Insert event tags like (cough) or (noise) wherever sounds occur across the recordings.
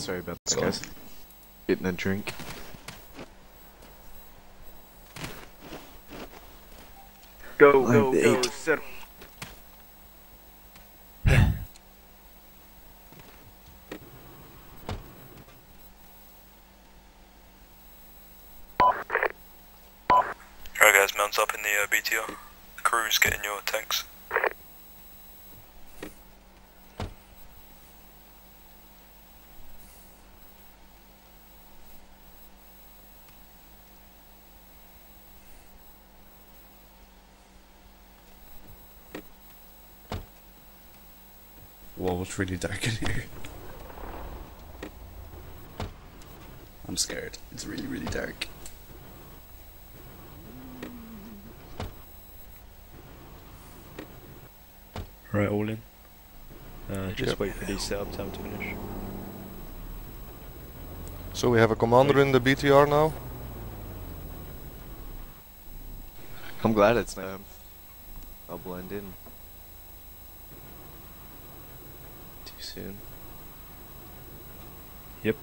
Sorry about that, guys. Getting a drink. Go, go, go, eight. settle. Alright guys, mount up in the uh, BTR. Crews getting your tanks. Whoa, it's really dark in here. I'm scared. It's really, really dark. Right, all in. Uh, just wait for the setup time to finish. So we have a commander in the BTR now. I'm glad it's um, I'll blend in. Too soon. Yep.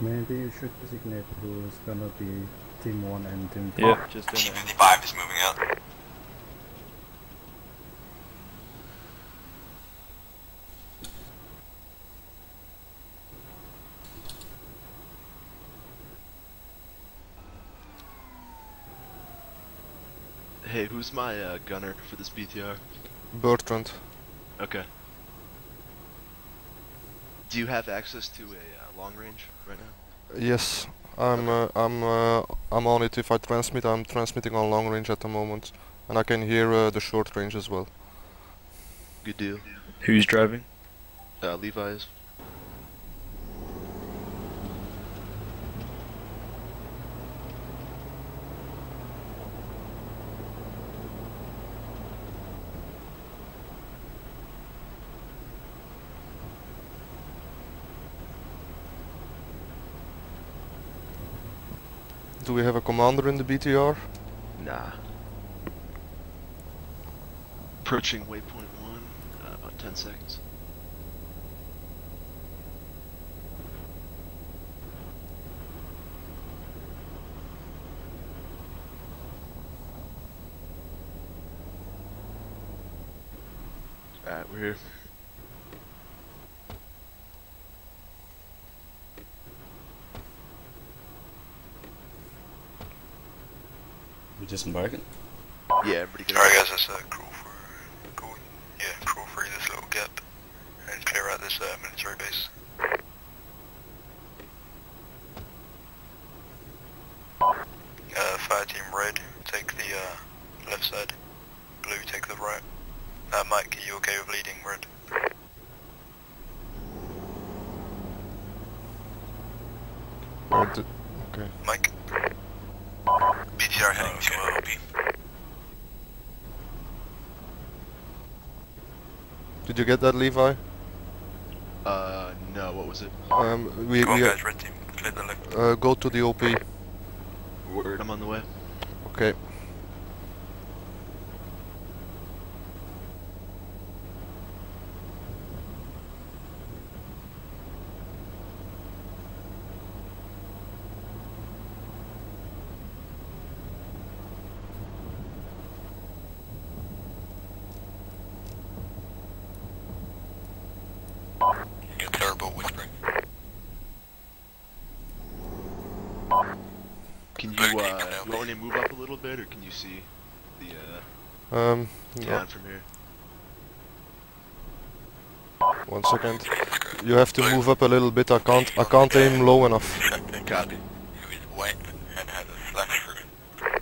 Maybe you should designate who's gonna be team 1 and team 2. Yeah, just doing it. 55 is moving out. Who's my uh, gunner for this BTR? Bertrand. Okay. Do you have access to a uh, long range right now? Yes, I'm uh, I'm uh, I'm on it. If I transmit, I'm transmitting on long range at the moment, and I can hear uh, the short range as well. Good deal. Who's driving? Uh, Levi's. Do we have a commander in the BTR? Nah. Approaching waypoint one. Uh, about 10 seconds. Alright, we're here. We disembarking? Yeah, everybody get Alright out. guys, let's uh, crawl for, go, yeah, crawl through this little gap and clear out this uh, military base. Uh, fire team red, take the uh, left side. Blue, take the right. Uh, Mike, are you okay with leading red? Or d- okay. Mike? BTR heading to OP. Did you get that, Levi? Uh, no, what was it? Um, we Come on guys, red team, clear the left. uh, go to the OP. Word, I'm on the way. Okay. You terrible whispering. Can Blue you, team, uh, come down, Ronan, move up a little bit, or can you see the, uh, Um, no, town from here? one second. You have to move up a little bit. I can't I can't aim low enough. Copy. Who is white and has a flash through.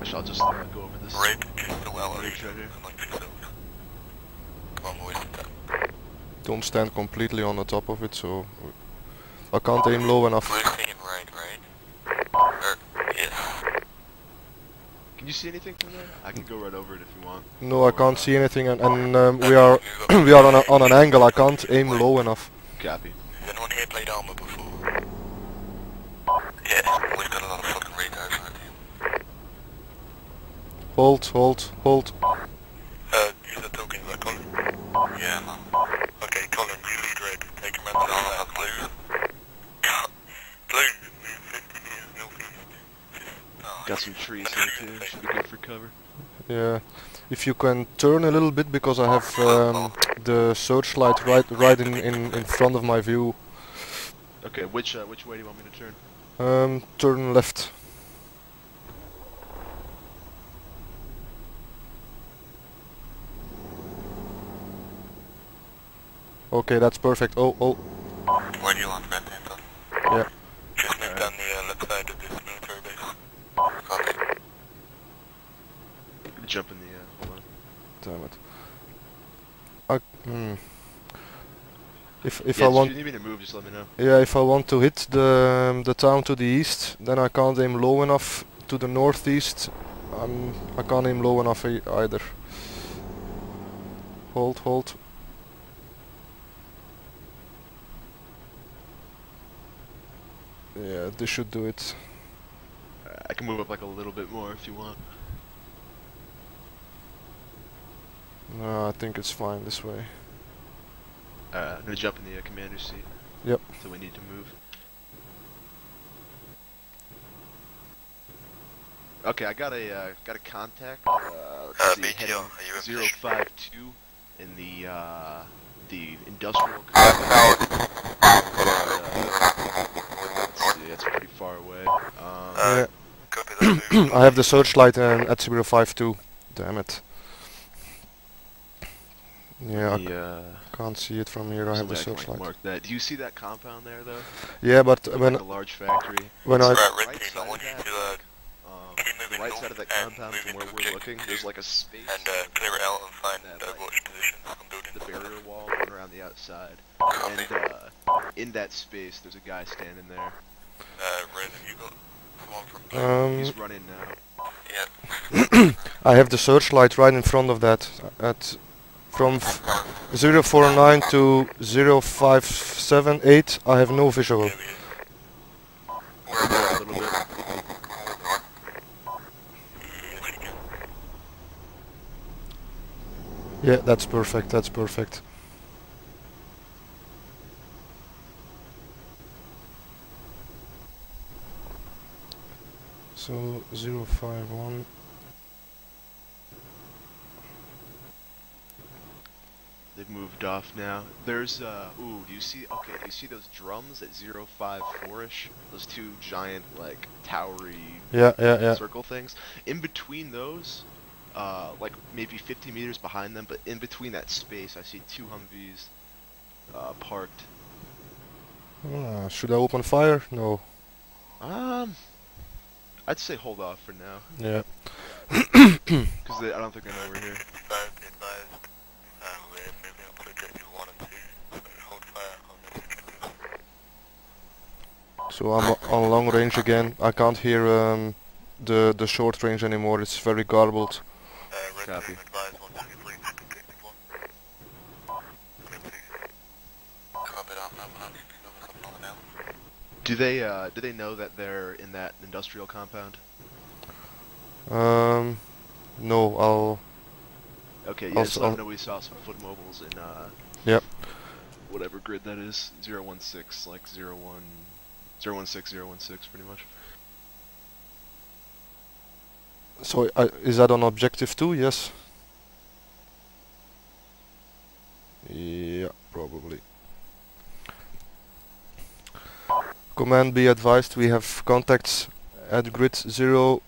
I shall just uh, go over this. Red, just well Ridge right here. I'm like this Come on boys. Don't stand completely on the top of it, so I can't aim low enough. Blue right, right? Er, yes. Can you see anything from there? I can go right over it if you want. No, I can't see anything, and, and um, we are (clears throat) we are on, a, on an angle. I can't aim low enough. Copy. Has anyone here played armor before? Yeah, we've got a lot of fucking retards on our team. Hold, hold, hold. Uh, use the token Yeah, man. Okay, Colin, you lead red. Take him around the left side. Blue. Blue, move 50 meters northeast. Got some trees here too. Should be good for cover. Yeah. If you can turn a little bit because I have um, the searchlight right right in, in, in front of my view. Okay, which uh, which way do you want me to turn? Um, turn left. Okay, that's perfect. Oh, oh, Where do you want red Panther? Yeah. Just move down the uh, left side of this military base. Copy. Gonna jump in the. Uh, hold on. damn it. I, hmm. If if yeah, I want If you need me to move, just let me know. Yeah, if I want to hit the um, the town to the east, then I can't aim low enough to the northeast. Um, I can't aim low enough e either. Hold, hold. Yeah, this should do it. I can move up like a little bit more if you want. No, I think it's fine this way. Uh, I'm gonna jump in the uh, commander's seat. Yep. So we need to move. Okay, I got a uh, got a contact. Uh, let's Uh, see, BTL, heading are you in zero position? five two in the uh, the industrial. compound. Uh, let's see, that's pretty far away. Um, Uh, Copy that. move. I have the searchlight uh, at 052. Damn it. Yeah, I uh, can't see it from here. I have the somebody can, like, searchlight. mark that. Do you see that compound there, though? Yeah, but Looks when like a large factory. when I Right, right team, side I want of that, to uh, Um, the right side of that compound move from where we're looking, there's like a space. and uh, clear it out and find That, uh, like, watch positions on building. the barrier wall around the outside. Copy. And uh, in that space, there's a guy standing there. Uh, red, have you got someone from... um He's running now. Yeah. (coughs) I have the searchlight right in front of that at from f- 049 to 0578 I have no visual. Yeah, that's perfect. That's perfect. So 051 They've moved off now. There's uh ooh, do you see okay, do you see those drums at 054ish? Those two giant like towery Yeah, yeah, yeah. circle things. In between those, uh like maybe 50 meters behind them, but in between that space I see two Humvees uh parked. Ah, should I open fire? No. Um I'd say hold off for now, Yeah. (coughs) because I don't think they know we're here. 55, be advised. Uh, we're moving up to objective 1 and 2. So hold fire on this. So I'm on long range again. I can't hear um, the the short range anymore. It's very garbled. Uh, Copy. team advised 123, objective 1. Coming 2. Copy that, no man. Another couple on the now. Do they uh do they know that they're in that industrial compound? Um, no, I'll. Okay, yeah, Also- just let them know we saw some foot mobiles in uh Yep. whatever grid that is. 016, like 01 016, 016 pretty much. So I, is that on objective two? Yes. Yeah, probably. Command be advised we have contacts at grid 016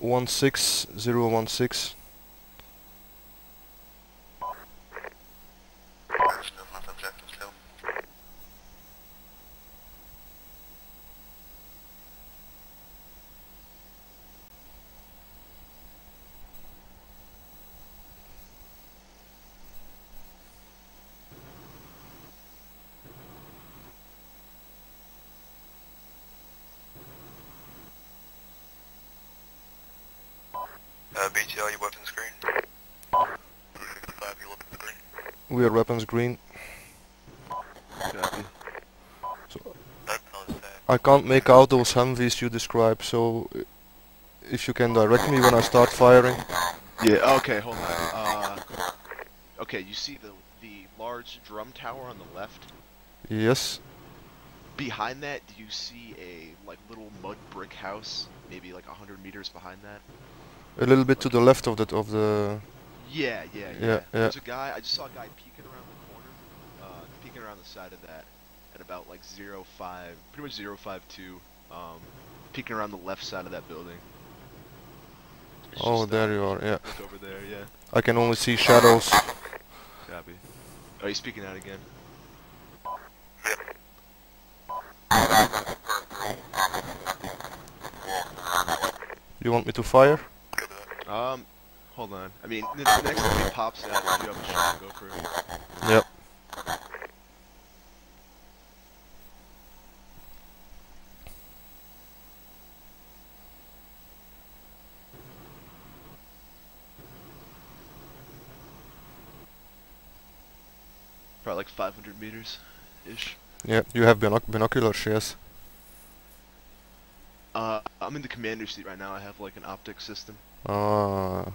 016. Still not objective still. Uh, BTL, your weapons green. 265, your weapons green. We are weapons green. Copy. Uh, I can't make out those Humvees you describe, so uh, if you can direct me when I start firing. Yeah, okay, hold on. Uh, Okay, you see the the large drum tower on the left. Yes. Behind that, do you see a like little mud brick house? Maybe like a hundred meters behind that. A little bit to the left of that of the. Yeah, yeah, yeah. Yeah, yeah. There's a guy. I just saw a guy peeking around the corner, uh, peeking around the side of that, at about like zero five, pretty much zero five two, um, peeking around the left side of that building. It's Oh, there uh, you are. Yeah. Over there. Yeah. I can only see shadows. Copy. Oh, he's speaking out again. You want me to fire? Um, hold on. I mean, the the next time he pops out, if you have a shot, go for it. Yep. Probably like 500 meters, ish. Yeah. You have binoc binoculars. Yes. Uh, I'm in the commander seat right now. I have like an optic system. Ah.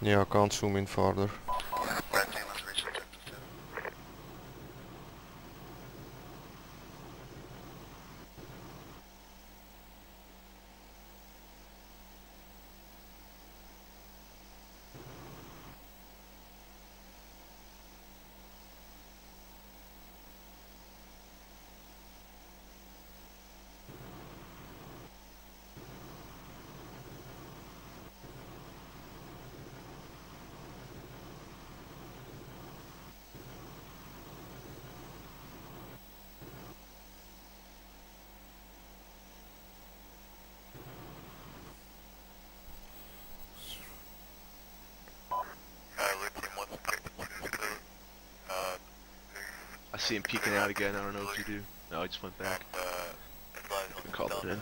Yeah, I can't zoom in farther. I see him peeking out again. I don't know what you do. No, I just went back. Uh, we uh, called it in.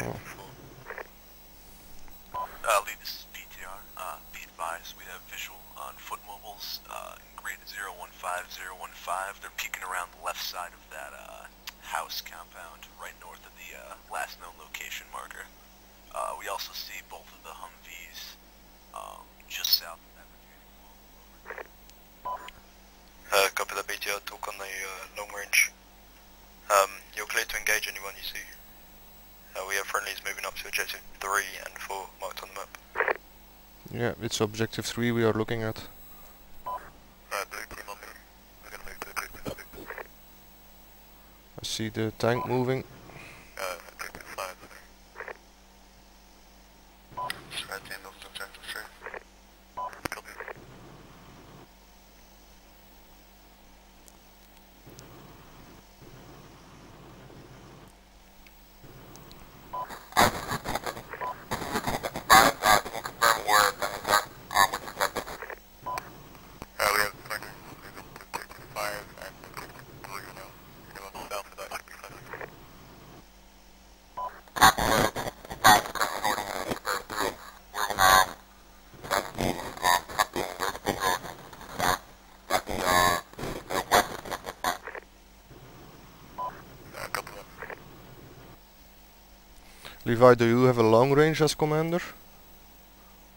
Oh. Uh, lead, this is BTR. Uh, be advised, we have visual on foot mobiles, uh, in grade 015015. They're peeking around the left side of that, uh, house compound, right north of the, uh, last known location marker. Uh, we also see both of the Humvees, um, just south of that retaining wall. Uh, copy the BTR talk on the uh, long range. Um, you're clear to engage anyone you see. Uh, we have friendlies moving up to objective 3 and 4 marked on the map. Yeah, it's objective 3 we are looking at. I see the tank moving. Levi, do you have a long range as commander?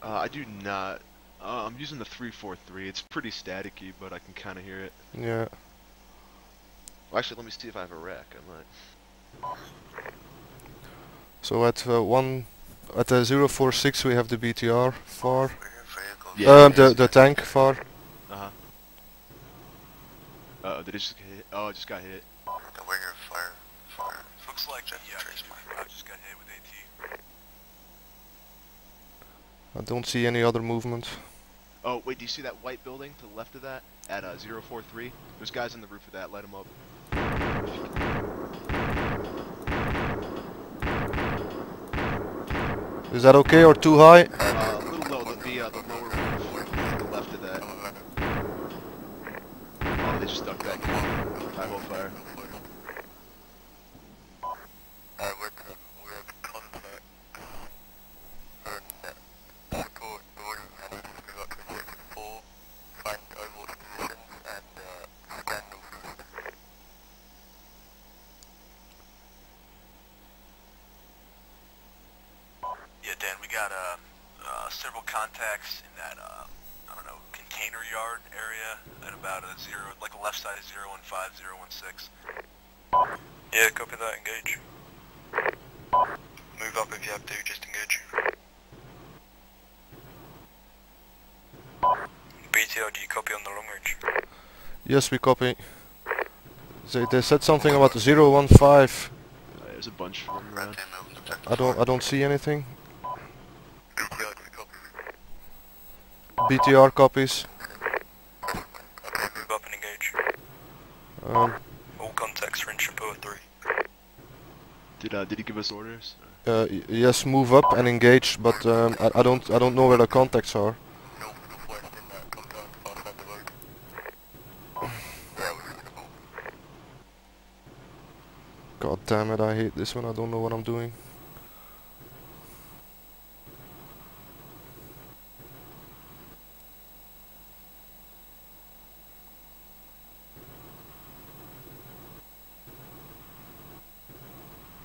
Uh, I do not. Uh, I'm using the 343. It's pretty staticky, but I can kind of hear it. Yeah. Well, actually, let me see if I have a rack. I might. So at uh, one, at the 046 we have the BTR far. Yeah, um, the the tank far. Uh huh. Uh oh, did it just get hit? Oh, it just got hit. Looks like the, uh, I just got hit with AT. I don't see any other movement. Oh, wait, do you see that white building to the left of that? At uh, 043? There's guys on the roof of that. Light them up. Is that okay or too high? Uh, a little low. The, the, uh, the lower roof to the left of that. Oh, they just ducked back in. High hole fire. Yeah, Dan, we got, uh, uh, several contacts in that, uh, I don't know, container yard area at about a zero, like a left side of 015, 016. Yeah, copy that, engage. Move up if you have to, just engage. BTR, do you copy on the long range? Yes, we copy. They, they said something about 015. Uh, there's a bunch of them around. I don't I don't see anything. BTR, do we copy? BTR copies. Move up and engage. Um, All contacts are in Chapeau 3. Did uh, did he give us orders? uh, y- yes, move up and engage, but um, I, I don't I don't know where the contacts are. God damn it, I hate this one, I don't know what I'm doing.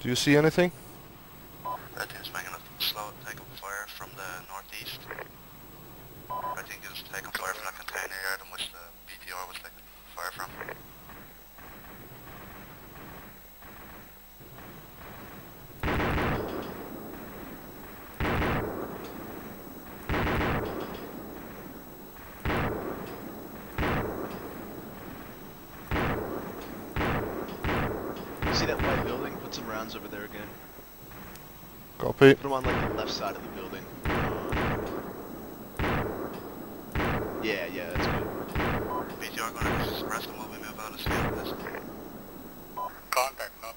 Do you see anything? Red team's making a slow take up fire from the northeast. Red team is taking fire from the container yard in which the BTR was taking fire from. See that white building? Put some rounds over there again. Copy. Put them on like the left side of the building. Yeah, yeah, that's good. BTR going to suppress them while move out of field. This. Contact not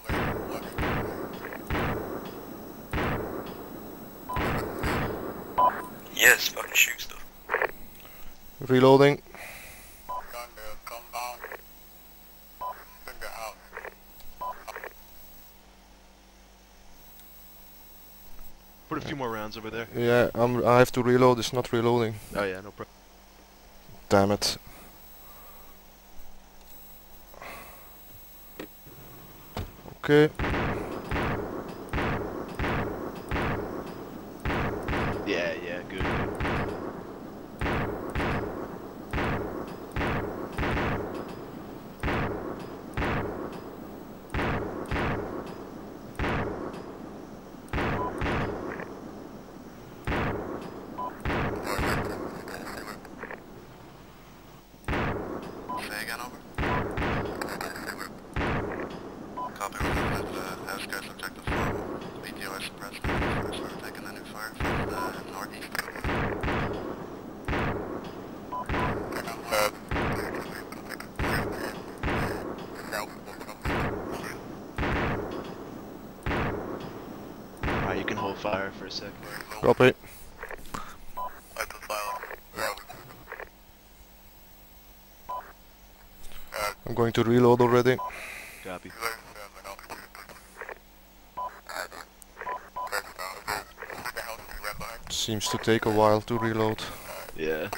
Yes, fucking shoot stuff. Reloading. Gun the compound. In the house. Put a few more rounds over there. Yeah, I'm, I have to reload, it's not reloading. Oh yeah, no problem. Damn it. Okay. Yeah, yeah, good. Say again, over. Copy, we're moving into the outskirts objective 4. BTR suppressed. So we're taking the new fire from the northeast. Alright, you can hold fire for a sec. Copy. I'm going to reload already. Copy. Seems to take a while to reload. Yeah.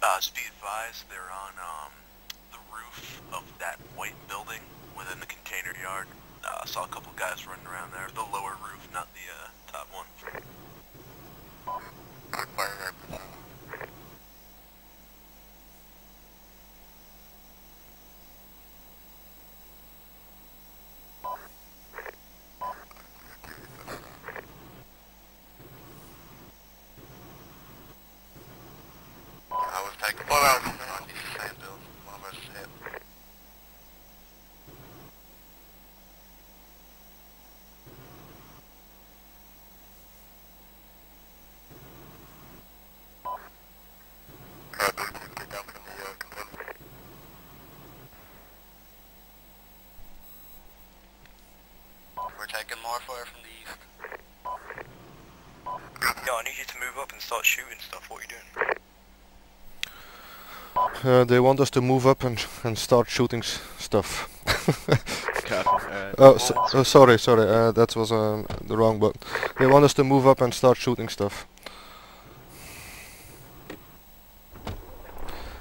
Uh, just be advised, they're on um, the roof of that white building within the container yard. Uh, saw a couple guys running around there. The lower roof, not the uh, top one. I was taking fire from the northeast same build. One of us is hit. We're taking more fire from the east. Yo, I need you to move up and start shooting stuff. What are you doing? Uh, they want us to move up and, and start shooting s- stuff. (laughs) Copy. Alright. oh, so, oh, sorry, sorry, uh, that was um, the wrong button. They want us to move up and start shooting stuff.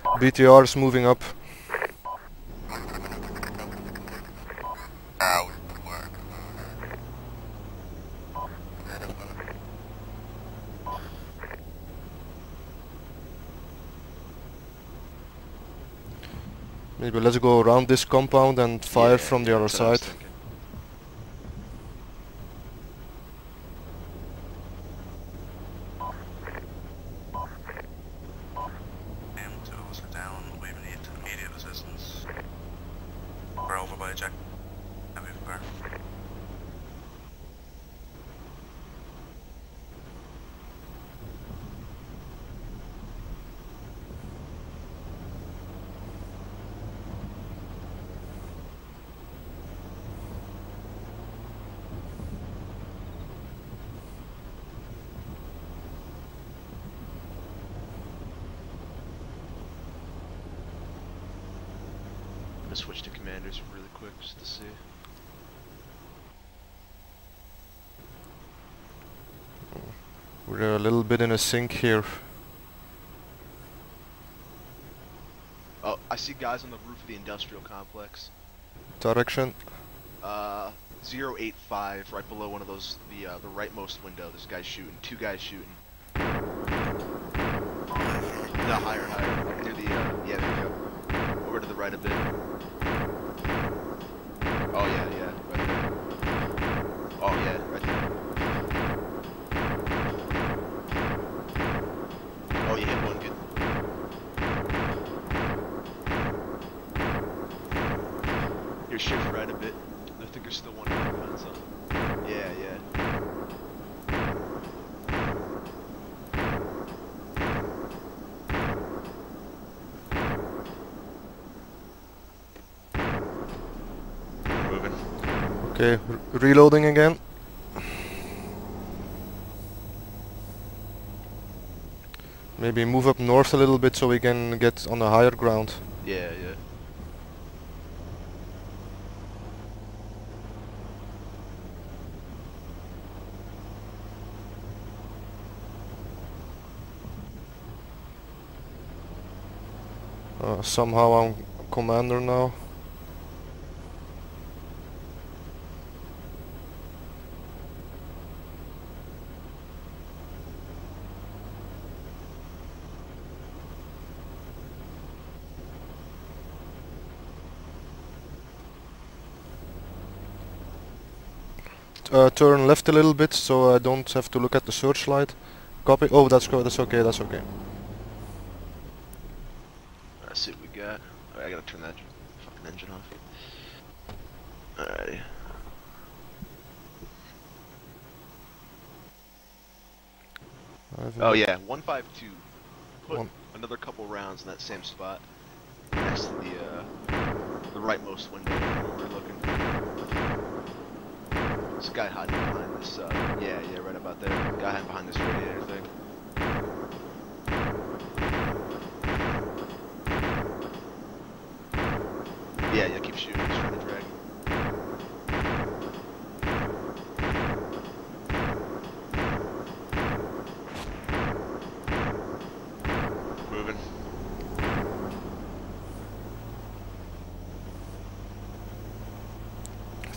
BTR is moving up. Maybe let's go around this compound and fire Yeah, from the other side. thinking. And toes are down. We need immediate assistance. We're over by Jack. Heavy fire. Gonna switch to commanders really quick just to see. We're a little bit in a sink here. Oh, I see guys on the roof of the industrial complex. Direction. Uh, 085, right below one of those, the uh, the rightmost window. This guy's shooting. Two guys shooting. No, higher, higher. Near the, uh, yeah, there you go. Over to the right a bit. Oh, yeah, yeah, right there. Oh, yeah, right there. Oh, you hit one, good. Your shift right a bit. I think there's still one on some. Uh, yeah, yeah. Okay, r- reloading again. Maybe move up north a little bit so we can get on the higher ground. Yeah, yeah. Uh, somehow I'm commander now. Uh, turn left a little bit so I don't have to look at the searchlight. Copy. Oh, that's go. That's okay. That's okay. Let's see what we got. I gotta turn that fucking engine off. Alrighty. Oh yeah, 152. Put One- another couple rounds in that same spot. Next to the uh the rightmost window where we're looking. This guy hiding behind this uh yeah, yeah, right about there. Guy hiding behind this radiator thing. Yeah, yeah, keep shooting, he's trying to drag. Moving.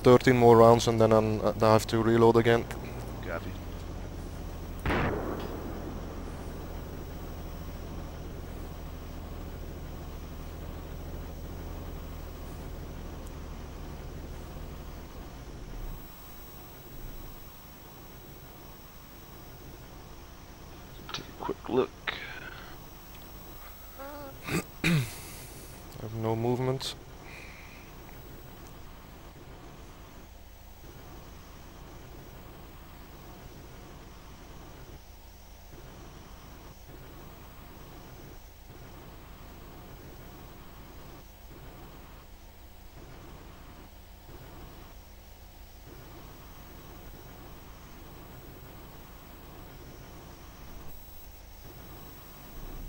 Thirteen more rounds and then I'm, I have to reload again. Copy. Take a quick look. (clears throat) I have no movement.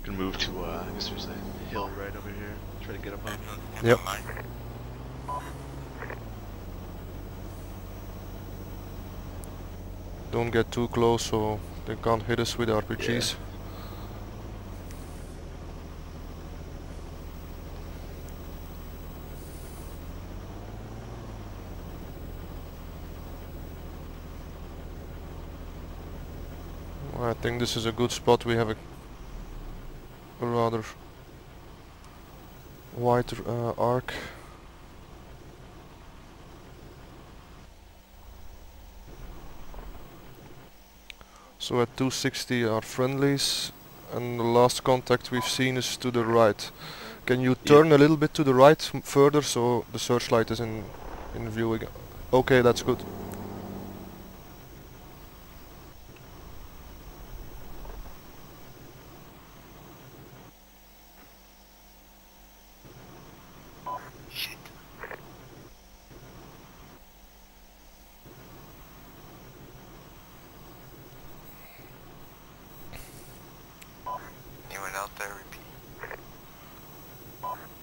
Can move to uh I guess there's a hill right over here. Try to get up on. Yep. Don't get too close so they can't hit us with RPGs. I think this is a good spot. We have a rather white uh, arc. So at 260 are friendlies and the last contact we've seen is to the right. Can you turn a little bit to the right further so the searchlight is in, in view again? Okay, that's good. Shit. Anyone out there? Repeat.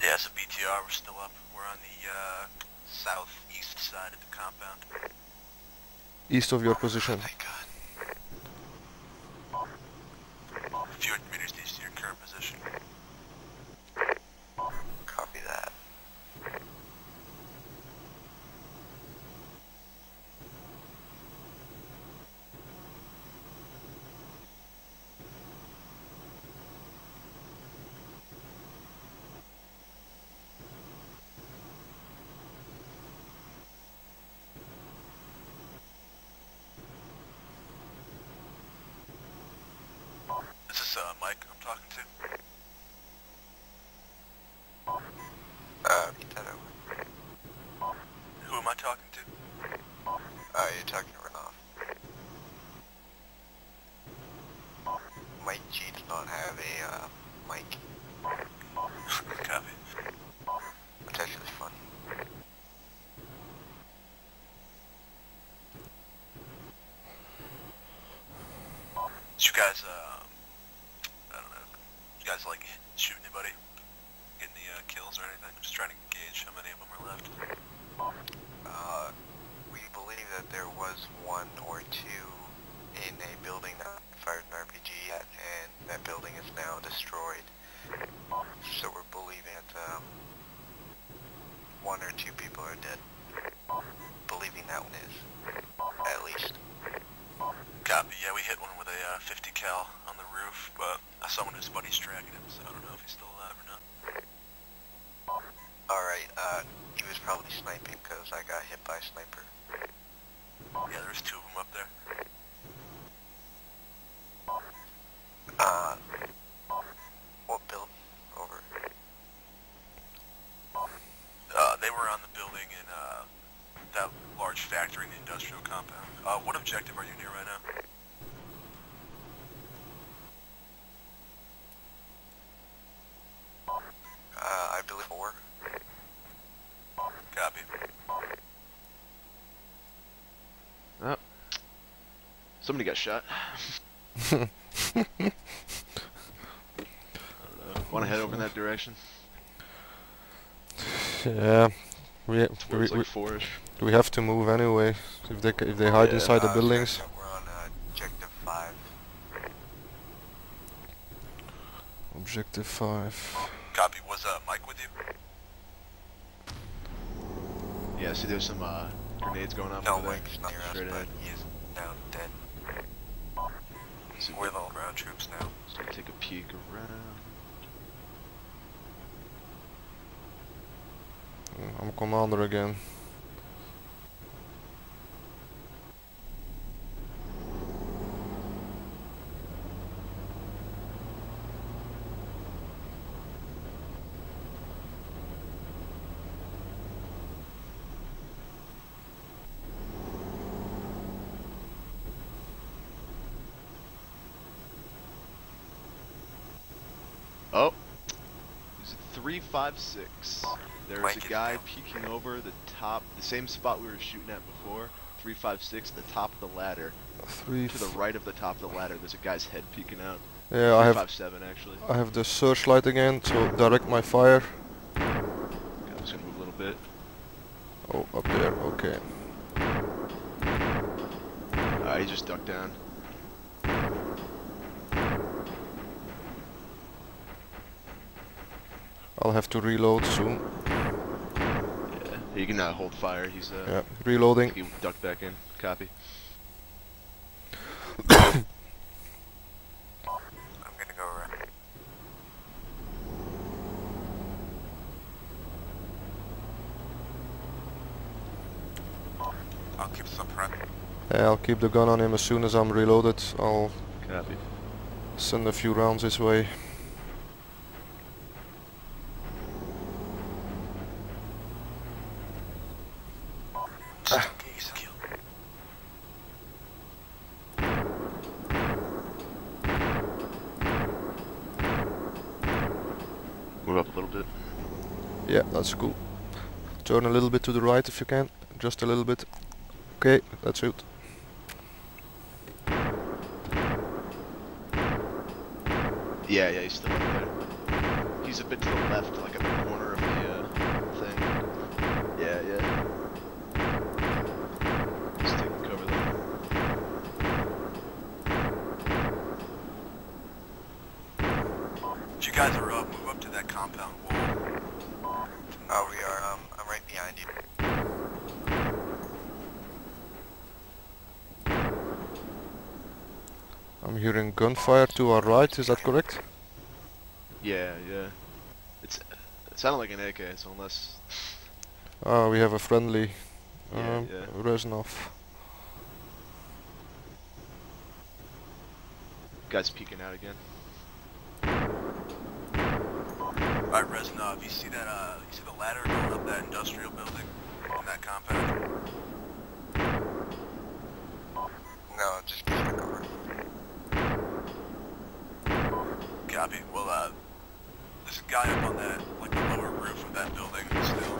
Yeah, so BTR, we're still up. We're on the uh, southeast side of the compound. East of your position. Thank God. A few hundred meters east of your current position. Copy that. Is this uh, Mike I'm talking to? Uh, repeat that over. Who am I talking to? Uh, you're talking to Renoff. Mike G does not have a, uh, mic. (laughs) Copy. It's actually funny. You guys, uh, I don't know, did you guys like shoot anybody? Get any uh, kills or anything? I'm just trying to gauge how many of them are left. Uh, we believe that there was one or two in a building that fired an RPG at, and that building is now destroyed. So we're believing that, um, one or two people are dead. Believing that one is, at least. Copy. Yeah, we hit one with a uh, 50 cal on the roof, but I saw one of his buddies tracking him, so I don't know if he's still alive or not. Alright, uh, he was probably sniping because I got hit by a sniper. Yeah, there's two of them up there. Uh, what build? Over. Uh, they were on the building in uh, that large factory in the industrial compound. Uh, what objective are you near right now? Uh, I believe four. Copy. Oh. Somebody got shot. I don't know. Want to head over in that direction? Yeah, we ha- we, Towards we, like four-ish. We have to move anyway. If they if they hide Yeah. inside the Uh, buildings. We're on, uh, objective five. Objective five. Copy. Was uh, Mike with you? Yeah, see there's some uh, grenades going off No, over there. Mike's not near us, Straight but ahead. he is now dead. So We're the ground troops now. Just gonna take a peek around. Mm, I'm commander again. Oh, it's three five six. There's Mike a guy down. peeking over the top, the same spot we were shooting at before. Three five six, the top of the ladder. Three. To the right of the top of the ladder, there's a guy's head peeking out. Yeah, I have 357 actually. I have the searchlight again to direct my fire. Okay, I'm just gonna move a little bit. Oh, up there. Okay. Uh, he just ducked down. I'll have to reload soon. Yeah, he can uh, hold fire. He's uh, yeah, reloading. He ducked back in. Copy. (coughs) I'm gonna go around. I'll keep. Yeah, I'll keep the gun on him as soon as I'm reloaded. I'll Copy. send a few rounds his way. That's cool. Turn a little bit to the right if you can. Just a little bit. Okay, that's it. Yeah, yeah, he's still up there. He's a bit to the left, like at the corner of the uh, thing. Yeah, yeah. He's taking cover there. If you guys are up, move up to that compound wall. Oh, we are. Um, I'm right behind you. I'm hearing gunfire to our right, is that correct? Yeah, yeah. It's it sounded like an AK, so unless Ah, we have a friendly. Yeah, Um, yeah. Reznov. guy's peeking out again. Alright, Reznov, you see that, uh, you see the ladder going up that industrial building in that compound? No, just keep it cover. Copy. Well, uh, there's a guy up on like lower roof of that building still.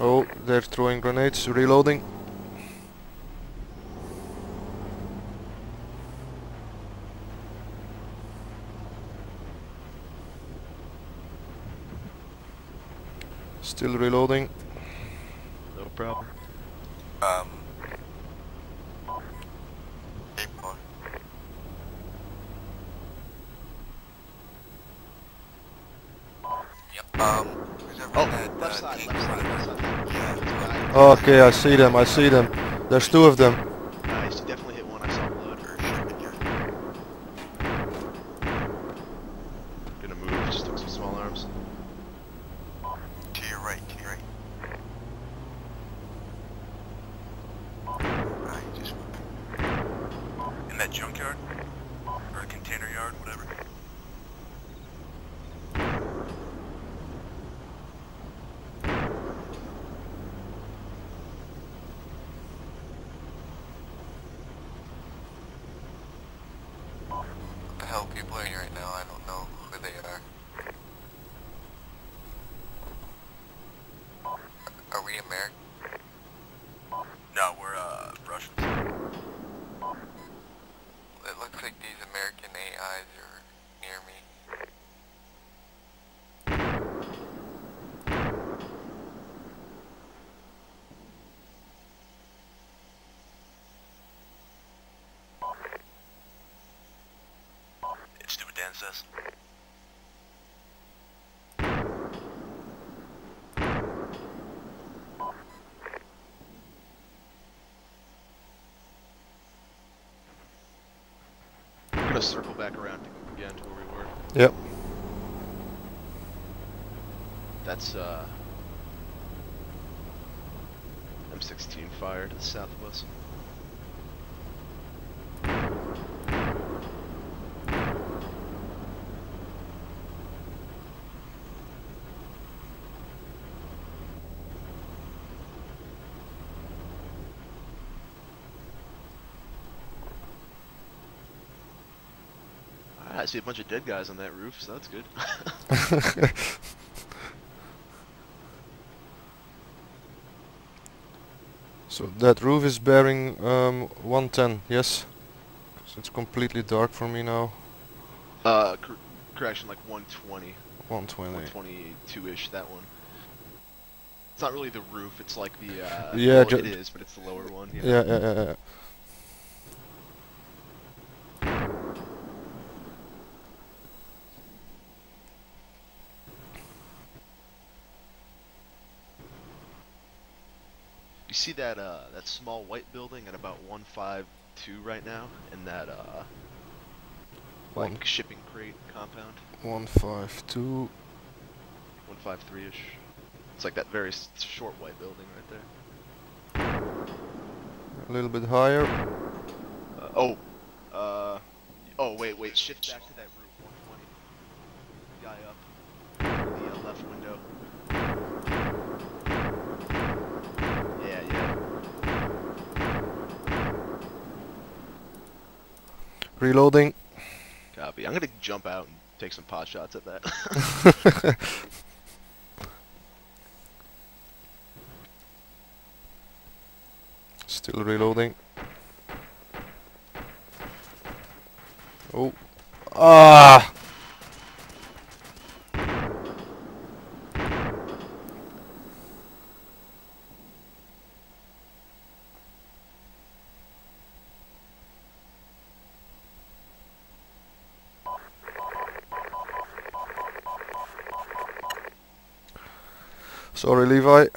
Oh, they're throwing grenades. Reloading. Still reloading. No problem. Um. Eight more. Yep. Um. Who's ever Oh, had, left uh, side, tank left side, left side. Yeah, this guy. Okay, I see them. I see them. There's two of them. Nice, you definitely hit one. I saw blood. Or shipping you. Gonna move. Just took some small arms. To your right, to your right. Ah, you just In that junkyard? Or a container yard, whatever. What the hell people are here right now? I don't know who they are. Are we American? No, we're, uh, Russians. It looks like these American AIs are near me. It's do what We're gonna circle back around again to where we were. Yep. That's uh M16 fire to the south of us. I see a bunch of dead guys on that roof, so that's good. (laughs) so that roof is bearing um, 110, yes? So it's completely dark for me now. uh, cor- correction, like 120, 120. 122-ish, that one. It's not really the roof, it's like the, uh, Yeah, well, it is, but it's the lower one. Yeah, yeah, yeah, yeah. You see that, uh, that small white building at about 152 right now, in that, uh, like shipping crate compound? 152. 153-ish. It's like that very short white building right there. A little bit higher. Uh, oh, uh, oh wait, wait, shift back to that roof, 120. Guy up, the uh, left window. Yeah, yeah. Reloading. Copy. I'm gonna jump out and take some pot shots at that. (laughs) Still reloading. Oh. Ah! Levi.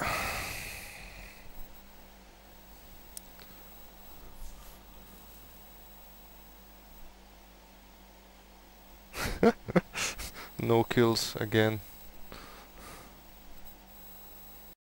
(laughs) no kills again.